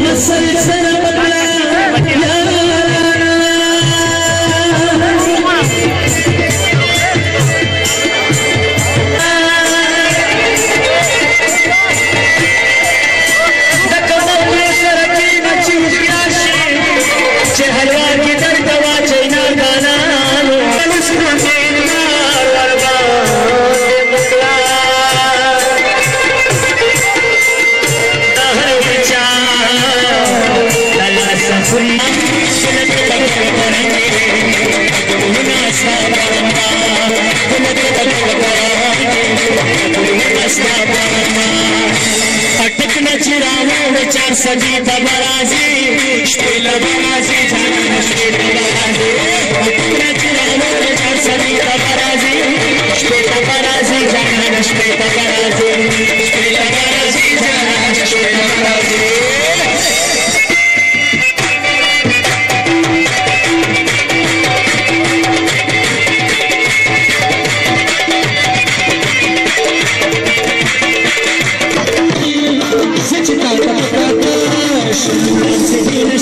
Yes, sir. चार सजी बराजी spill बराजी जाना स्पिल बराजी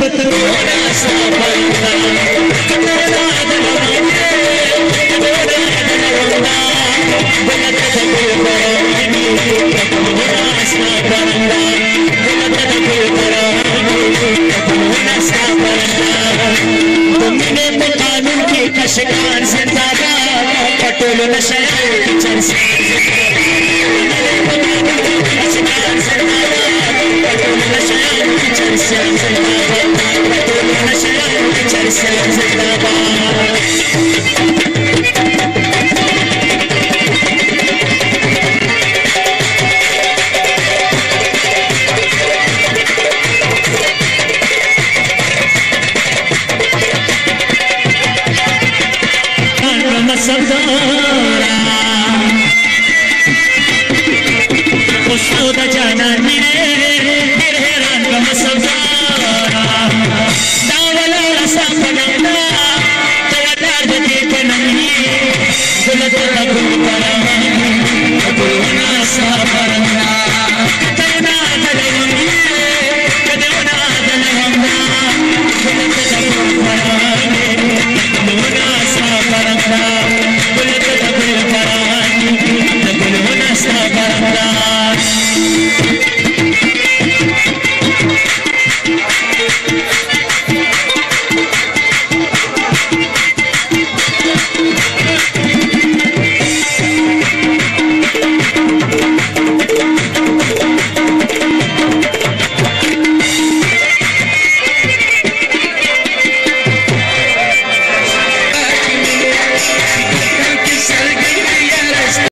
कतरा साबरना बुलत तबे बरानी कतरा साबरना तुमने तो की पटोल Nation. Shut up,